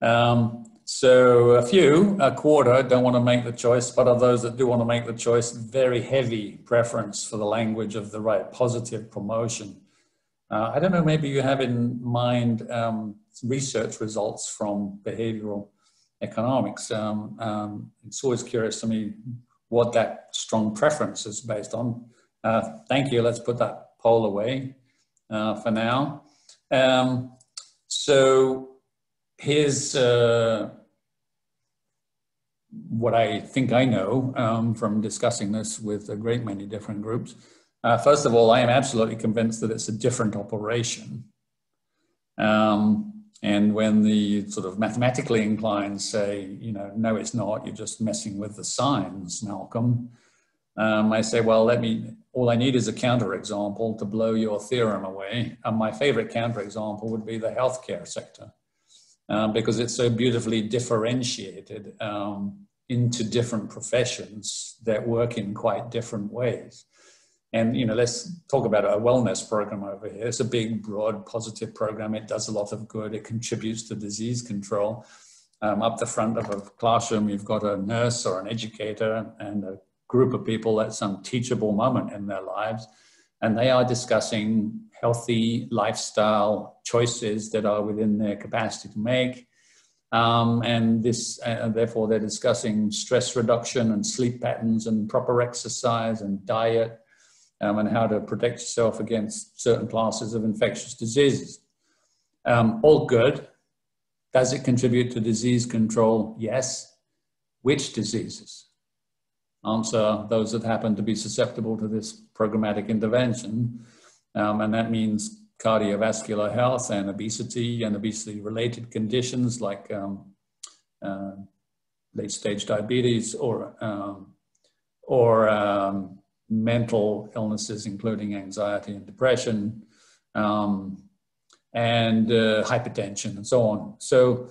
Um, so a few, a quarter, don't want to make the choice, but of those that do want to make the choice, very heavy preference for the language of the right, positive promotion. Uh, I don't know, maybe you have in mind um, research results from behavioral economics. Um, um, it's always curious to me what that strong preference is based on. Uh, thank you. Let's put that poll away uh, for now. Um, so here's uh, what I think I know um, from discussing this with a great many different groups. Uh, first of all, I am absolutely convinced that it's a different operation. Um, and when the sort of mathematically inclined say, you know, no, it's not, you're just messing with the signs, Malcolm. Um, I say, well, let me, all I need is a counterexample to blow your theorem away. And my favorite counterexample would be the healthcare sector um, because it's so beautifully differentiated um, into different professions that work in quite different ways. And you know, let's talk about a wellness program over here. It's a big, broad, positive program. It does a lot of good. It contributes to disease control. Um, up the front of a classroom, you've got a nurse or an educator and a group of people at some teachable moment in their lives, and they are discussing healthy lifestyle choices that are within their capacity to make. Um, and this, uh, therefore, they're discussing stress reduction and sleep patterns and proper exercise and diet um, and how to protect yourself against certain classes of infectious diseases. Um, all good. Does it contribute to disease control? Yes. Which diseases? Answer those that happen to be susceptible to this programmatic intervention. Um, and that means cardiovascular health and obesity and obesity related conditions like um, uh, late stage diabetes or, um, or um, mental illnesses, including anxiety and depression, um, and uh, hypertension, and so on. So,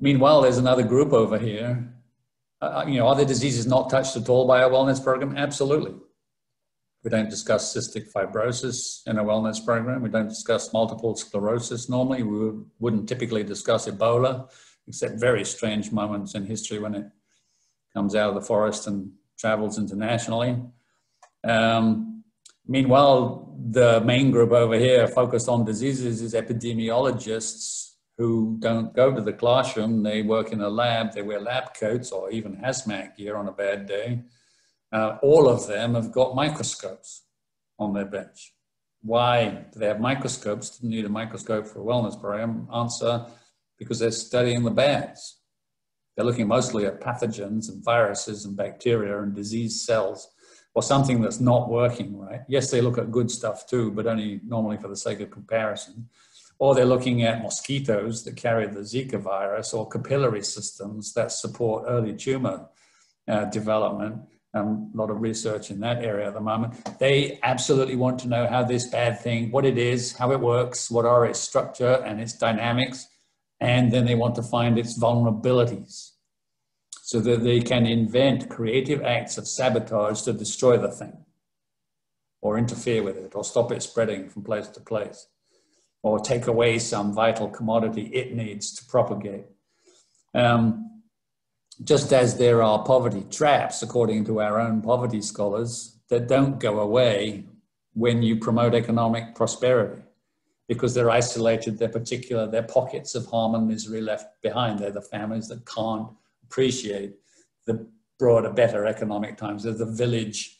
meanwhile, there's another group over here. Uh, uh, you know, are the diseases not touched at all by a wellness program? Absolutely. We don't discuss cystic fibrosis in a wellness program. We don't discuss multiple sclerosis normally. We wouldn't typically discuss Ebola, except very strange moments in history when it comes out of the forest and travels internationally. Um, meanwhile, the main group over here focused on diseases is epidemiologists who don't go to the classroom. They work in a lab, they wear lab coats or even hazmat gear on a bad day. Uh, all of them have got microscopes on their bench. Why do they have microscopes? Didn't need a microscope for a wellness program. Answer, because they're studying the bads. They're looking mostly at pathogens and viruses and bacteria and disease cells or something that's not working right. Yes, they look at good stuff too, but only normally for the sake of comparison. or they're looking at mosquitoes that carry the Zika virus or capillary systems that support early tumor uh, development. Um, a lot of research in that area at the moment. They absolutely want to know how this bad thing, what it is, how it works, what are its structure and its dynamics, and then they want to find its vulnerabilities so that they can invent creative acts of sabotage to destroy the thing or interfere with it or stop it spreading from place to place or take away some vital commodity it needs to propagate. Um, just as there are poverty traps, according to our own poverty scholars, that don't go away when you promote economic prosperity because they're isolated, they're particular, they're pockets of harm and misery left behind. They're the families that can't appreciate the broader, better economic times. They're the village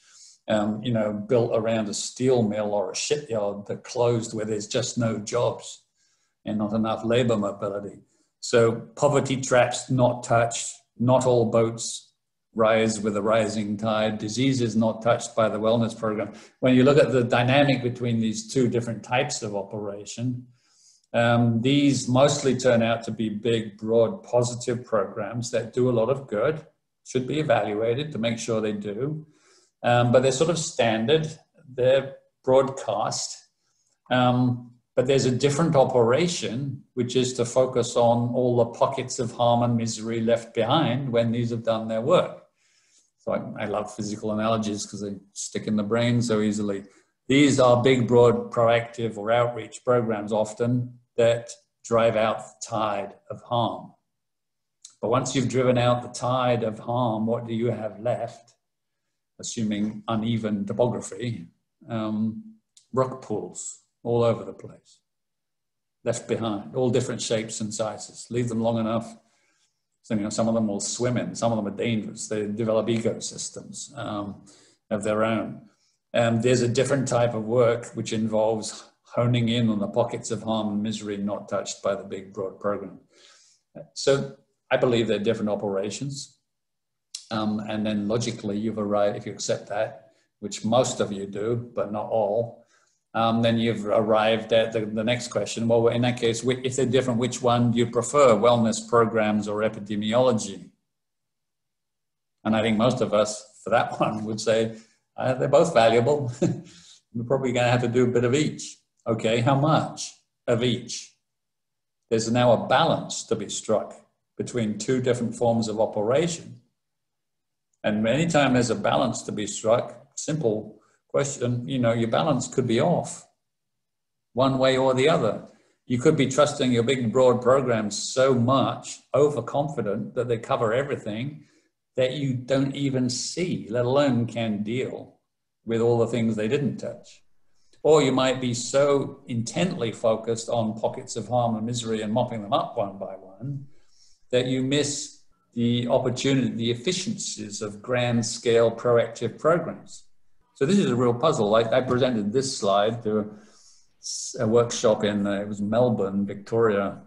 um, you know, built around a steel mill or a shipyard that closed where there's just no jobs and not enough labor mobility. So poverty traps not touched, not all boats rise with a rising tide, diseases not touched by the wellness program. When you look at the dynamic between these two different types of operation, um, these mostly turn out to be big, broad, positive programs that do a lot of good, should be evaluated to make sure they do um, but they're sort of standard. They're broadcast, um, but there's a different operation, which is to focus on all the pockets of harm and misery left behind when these have done their work. So I, I love physical analogies because they stick in the brain so easily. These are big, broad, proactive or outreach programs often that drive out the tide of harm. But once you've driven out the tide of harm, what do you have left? assuming uneven topography, um, rock pools all over the place, left behind, all different shapes and sizes. Leave them long enough. So, you know, some of them will swim in, some of them are dangerous. They develop ecosystems um, of their own. And there's a different type of work which involves honing in on the pockets of harm and misery not touched by the big broad program. So I believe they're different operations. Um, and then logically, you've arrived, if you accept that, which most of you do, but not all, um, then you've arrived at the, the next question. Well, in that case, if they're different, which one do you prefer, wellness programs or epidemiology? And I think most of us, for that one, would say uh, they're both valuable. We're probably going to have to do a bit of each. Okay, how much of each? There's now a balance to be struck between two different forms of operation and anytime there's a balance to be struck, simple question, you know, your balance could be off one way or the other. You could be trusting your big, broad programs so much, overconfident that they cover everything that you don't even see, let alone can deal with all the things they didn't touch. Or you might be so intently focused on pockets of harm and misery and mopping them up one by one that you miss the opportunity, the efficiencies of grand scale proactive programs. So this is a real puzzle. I, I presented this slide to a, a workshop in, uh, it was Melbourne, Victoria,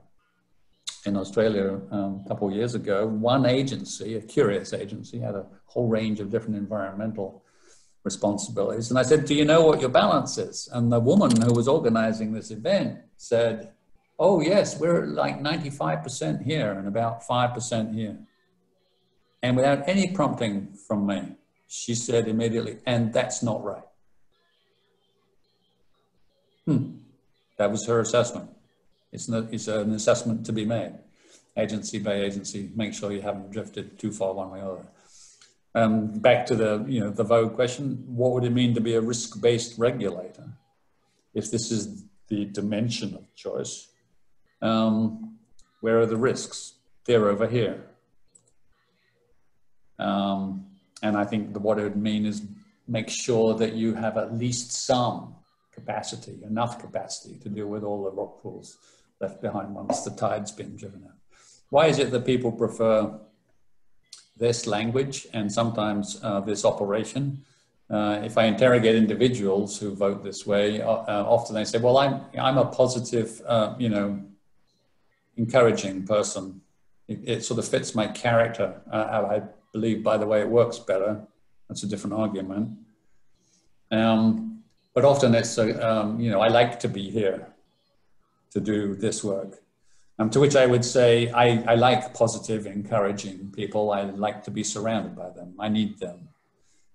in Australia um, a couple of years ago. One agency, a curious agency, had a whole range of different environmental responsibilities. And I said, do you know what your balance is? And the woman who was organizing this event said, oh yes, we're like 95% here and about 5% here. And without any prompting from me, she said immediately, and that's not right. Hmm. That was her assessment. It's, not, it's an assessment to be made, agency by agency. Make sure you haven't drifted too far one way or the other. Um, back to the, you know, the vogue question, what would it mean to be a risk-based regulator? If this is the dimension of choice, um, where are the risks? They're over here. Um, and I think what it would mean is make sure that you have at least some capacity, enough capacity to deal with all the rock pools left behind once the tide's been driven out. Why is it that people prefer this language and sometimes uh, this operation? Uh, if I interrogate individuals who vote this way, uh, uh often they say, well, I'm, I'm a positive, uh, you know, encouraging person. It, it, sort of fits my character. Uh, I believe, by the way, it works better. That's a different argument. Um, but often it's, um, you know, I like to be here. to do this work. Um, to which I would say, I, I like positive, encouraging people. I like to be surrounded by them. I need them.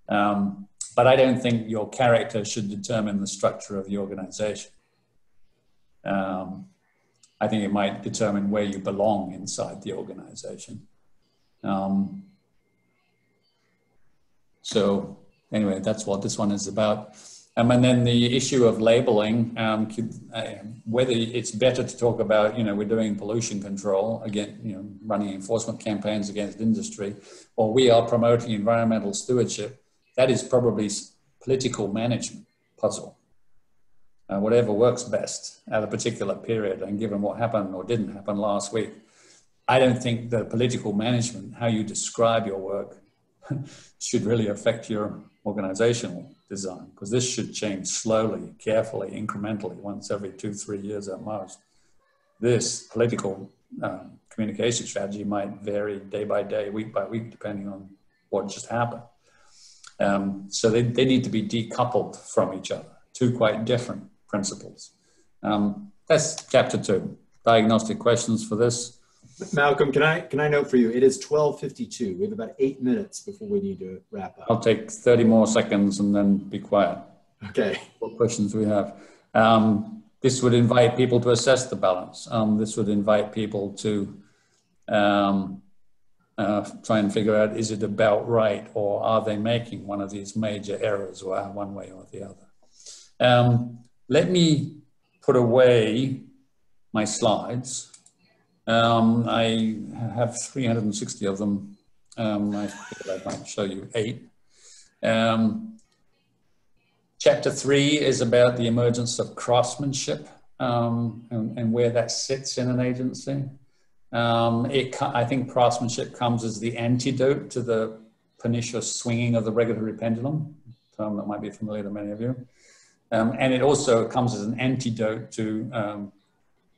Um, but I don't think your character should determine the structure of the organization. Um, I think it might determine where you belong inside the organization. Um, so anyway, that's what this one is about. Um, and then the issue of labeling, um, uh, whether it's better to talk about, you know, we're doing pollution control, again, you know, running enforcement campaigns against industry, or we are promoting environmental stewardship, that is probably political management puzzle. Uh, whatever works best at a particular period, and given what happened or didn't happen last week, I don't think the political management, how you describe your work, should really affect your organizational design because this should change slowly, carefully, incrementally, once every two, three years at most. This political um, communication strategy might vary day by day, week by week, depending on what just happened. Um, so they, they need to be decoupled from each other, two quite different principles. Um, that's chapter two. Diagnostic questions for this. Malcolm, can I can I note for you? It is twelve fifty two. We have about eight minutes before we need to wrap up. I'll take thirty more seconds and then be quiet. Okay. What questions we have? Um, this would invite people to assess the balance. Um, this would invite people to um, uh, try and figure out is it about right or are they making one of these major errors one way or the other. Um, let me put away my slides um, I have 360 of them. Um, I I might show you eight. Um, chapter three is about the emergence of craftsmanship um, and, and, where that sits in an agency. Um, it, I think craftsmanship comes as the antidote to the pernicious swinging of the regulatory pendulum, term that might be familiar to many of you. Um, and it also comes as an antidote to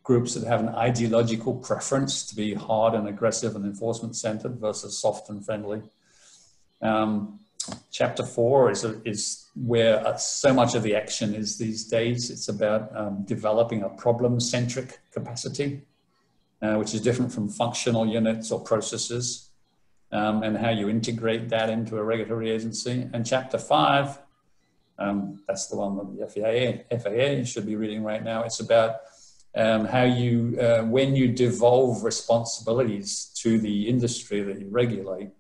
groups that have an ideological preference to be hard and aggressive and enforcement centered versus soft and friendly. Um, chapter four is, a, is where uh, so much of the action is these days. It's about um, developing a problem centric capacity, uh, which is different from functional units or processes. Um, and how you integrate that into a regulatory agency. And chapter five, um, that's the one that the FAA, FAA should be reading right now. It's about um, how you, uh, when you devolve responsibilities to the industry that you regulate,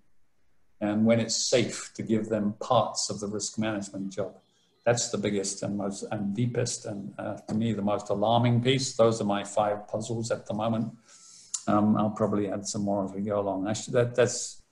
and when it's safe to give them parts of the risk management job. That's the biggest and most and deepest and uh, to me the most alarming piece. Those are my five puzzles at the moment. Um, I'll probably add some more as we go along. Actually, that, that's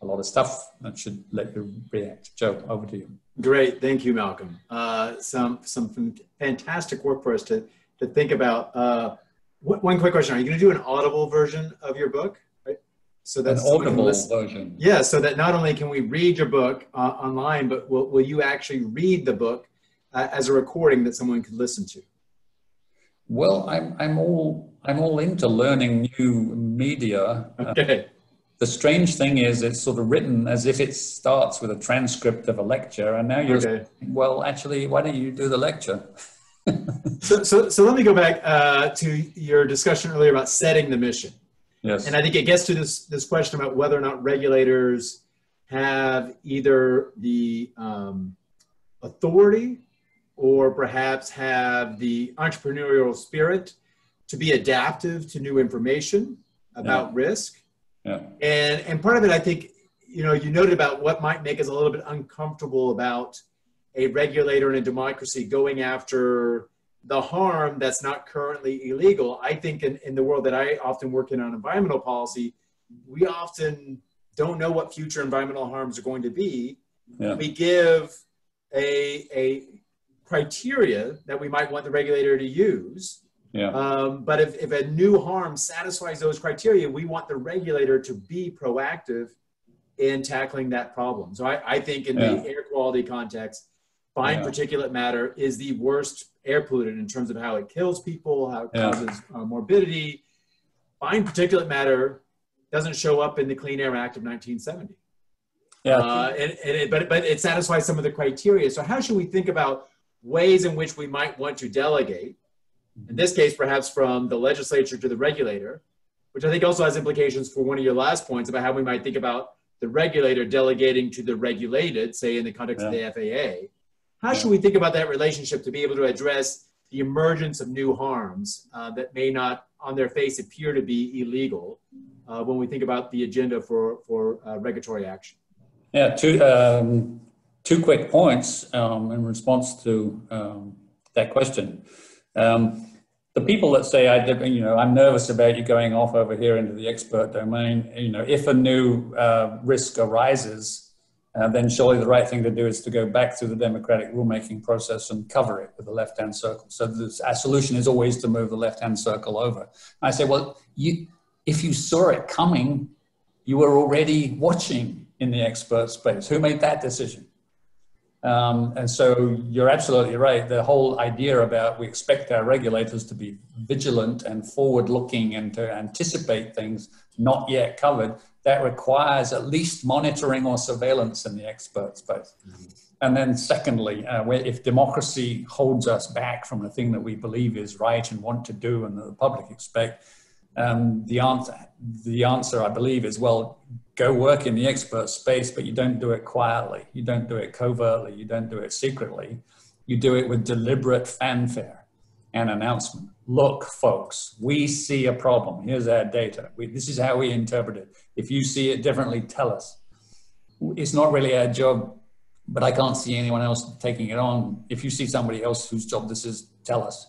a lot of stuff that should let you react. Joe, over to you. Great, thank you, Malcolm. Uh, some some fantastic work for us to to think about. Uh, one quick question: Are you going to do an audible version of your book? Right? So that's an audible version. Yeah, so that not only can we read your book uh, online, but will, will you actually read the book uh, as a recording that someone could listen to? Well, I'm I'm all I'm all into learning new media. Okay. The strange thing is, it's sort of written as if it starts with a transcript of a lecture, and now you're okay. well. Actually, why don't you do the lecture? so, so, so let me go back uh, to your discussion earlier about setting the mission. Yes. And I think it gets to this, this question about whether or not regulators have either the um, authority or perhaps have the entrepreneurial spirit to be adaptive to new information about yeah. risk. Yeah. And, and part of it, I think, you know, you noted about what might make us a little bit uncomfortable about a regulator in a democracy going after the harm that's not currently illegal. I think in, in the world that I often work in on environmental policy, we often don't know what future environmental harms are going to be. Yeah. We give a, a criteria that we might want the regulator to use. Yeah. Um, but if, if a new harm satisfies those criteria, we want the regulator to be proactive in tackling that problem. So I, I think in yeah. the air quality context, fine yeah. particulate matter is the worst air pollutant in terms of how it kills people, how it yeah. causes uh, morbidity. Fine particulate matter doesn't show up in the Clean Air Act of 1970. Yeah. Uh, and, and it, but, but it satisfies some of the criteria. So how should we think about ways in which we might want to delegate In this case, perhaps from the legislature to the regulator, which I think also has implications for one of your last points about how we might think about the regulator delegating to the regulated, say in the context yeah. of the FAA. How should we think about that relationship to be able to address the emergence of new harms uh, that may not, on their face, appear to be illegal uh, when we think about the agenda for, for uh, regulatory action? Yeah, two, um, two quick points um, in response to um, that question. Um, the people that say I, you know, I'm nervous about you going off over here into the expert domain. You know, if a new uh, risk arises, uh, then surely the right thing to do is to go back through the democratic rulemaking process and cover it with the left-hand circle. So this, our solution is always to move the left-hand circle over. I say, well, you, if you saw it coming, you were already watching in the expert space. Who made that decision? Um, and so you're absolutely right. The whole idea about we expect our regulators to be vigilant and forward looking and to anticipate things not yet covered, that requires at least monitoring or surveillance in the expert space. Mm-hmm. And then, secondly, uh, if democracy holds us back from the thing that we believe is right and want to do and that the public expect, um, the answer, the answer, I believe, is well, go work in the expert space, but you don't do it quietly. You don't do it covertly. You don't do it secretly. You do it with deliberate fanfare and announcement. Look, folks, we see a problem. Here's our data. We, this is how we interpret it. If you see it differently, tell us. It's not really our job, but I can't see anyone else taking it on. If you see somebody else whose job this is, tell us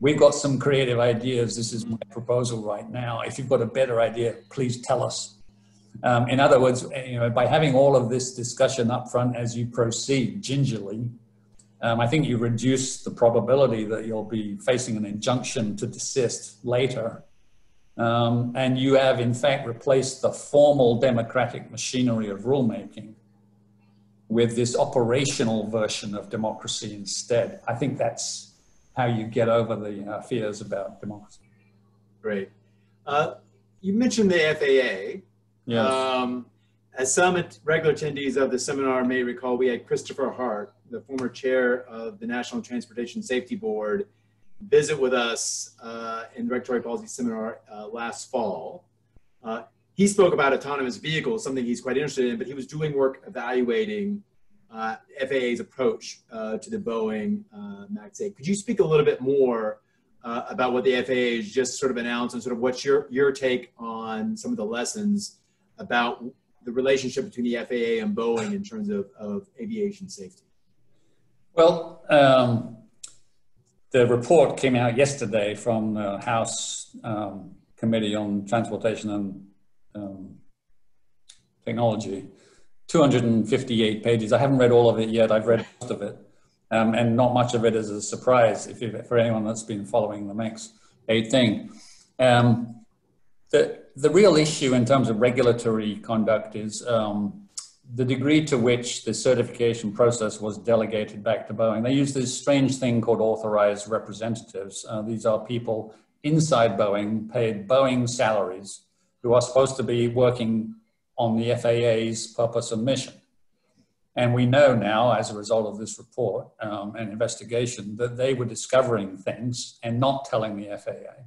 we've got some creative ideas. This is my proposal right now. If you've got a better idea, please tell us. Um, in other words, you know, by having all of this discussion up front as you proceed gingerly, um, I think you reduce the probability that you'll be facing an injunction to desist later. Um, and you have, in fact, replaced the formal democratic machinery of rulemaking with this operational version of democracy instead. I think that's how you get over the uh, fears about democracy. Great. Uh, you mentioned the FAA. Yes. Um, as some regular attendees of the seminar may recall, we had Christopher Hart, the former chair of the National Transportation Safety Board, visit with us uh, in regulatory policy seminar uh, last fall. Uh, he spoke about autonomous vehicles, something he's quite interested in, but he was doing work evaluating uh, FAA's approach uh, to the Boeing uh, MAX 8. Could you speak a little bit more about what the FAA has just sort of announced and sort of what's your, your take on some of the lessons about the relationship between the FAA and Boeing in terms of, of aviation safety? Well, um, the report came out yesterday from the House um, Committee on Transportation and um, Technology 258 pages. I haven't read all of it yet. I've read most of it. Um, and not much of it is a surprise if you, for anyone that's been following the MAX 8 thing. Um, the, the real issue in terms of regulatory conduct is um, the degree to which the certification process was delegated back to Boeing. They use this strange thing called authorized representatives. Uh, these are people inside Boeing, paid Boeing salaries, who are supposed to be working on the FAA's purpose and mission. And we know now, as a result of this report um, and investigation, that they were discovering things and not telling the FAA,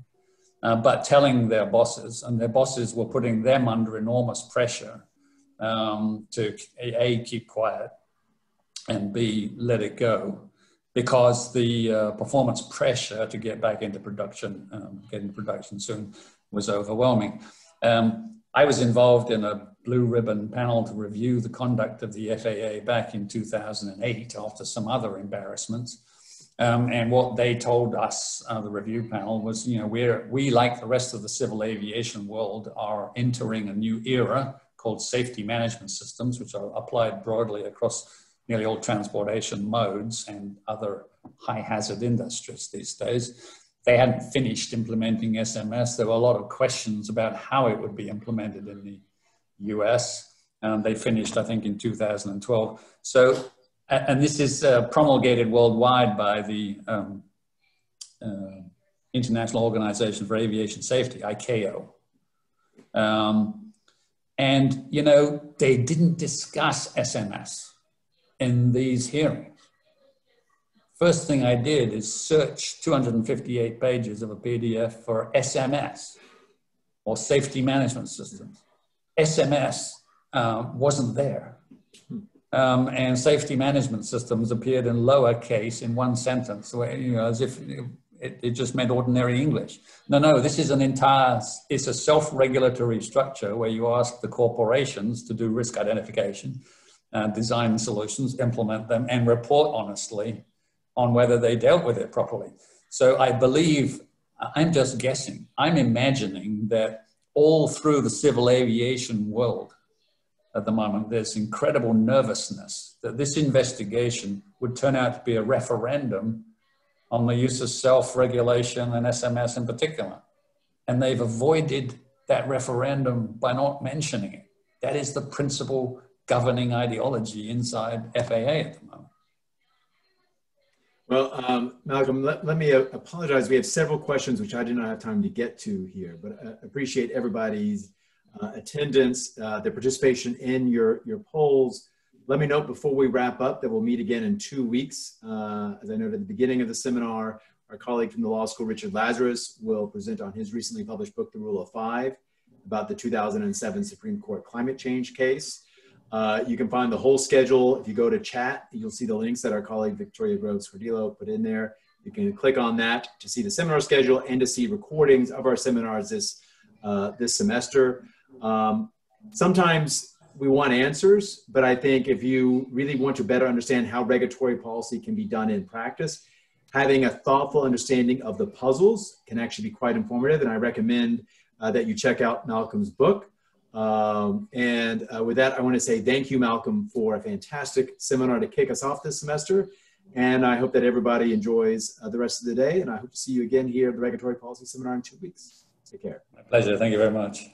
uh, but telling their bosses, and their bosses were putting them under enormous pressure um, to A, keep quiet, and B, let it go, because the uh, performance pressure to get back into production, um, get into production soon, was overwhelming. Um, I was involved in a blue ribbon panel to review the conduct of the FAA back in 2008 after some other embarrassments. Um, and what they told us, uh, the review panel, was, you know, we're, we, like the rest of the civil aviation world, are entering a new era called safety management systems, which are applied broadly across nearly all transportation modes and other high hazard industries these days they hadn't finished implementing SMS. There were a lot of questions about how it would be implemented in the US. And they finished, I think, in 2012. So, and this is uh, promulgated worldwide by the um, uh, International Organization for Aviation Safety, ICAO. Um, and, you know, they didn't discuss SMS in these hearings first thing I did is search 258 pages of a PDF for SMS or safety management systems. SMS uh, wasn't there. Um, and safety management systems appeared in lowercase in one sentence, where, you know, as if it, it, just meant ordinary English. No, no, this is an entire, it's a self-regulatory structure where you ask the corporations to do risk identification, uh, design solutions, implement them, and report honestly on whether they dealt with it properly. So I believe, I'm just guessing, I'm imagining that all through the civil aviation world, at the moment, there's incredible nervousness that this investigation would turn out to be a referendum on the use of self regulation and SMS in particular. And they've avoided that referendum by not mentioning it. That is the principal governing ideology inside FAA at the moment. Well, um, Malcolm, let, let me uh, apologize. We have several questions which I did not have time to get to here, but I appreciate everybody's uh, attendance, uh, the participation in your, your polls. Let me note before we wrap up that we'll meet again in two weeks. Uh, as I noted at the beginning of the seminar, our colleague from the law school, Richard Lazarus, will present on his recently published book, The Rule of Five, about the 2007 Supreme Court climate change case. Uh, you can find the whole schedule. If you go to chat, you'll see the links that our colleague Victoria Groves Cordillo put in there. You can click on that to see the seminar schedule and to see recordings of our seminars this, uh, this semester. Um, sometimes we want answers, but I think if you really want to better understand how regulatory policy can be done in practice, having a thoughtful understanding of the puzzles can actually be quite informative. And I recommend uh, that you check out Malcolm's book. Um, and uh, with that, I want to say thank you, Malcolm, for a fantastic seminar to kick us off this semester. And I hope that everybody enjoys uh, the rest of the day. And I hope to see you again here at the Regulatory Policy Seminar in two weeks. Take care. My pleasure. Thank you very much.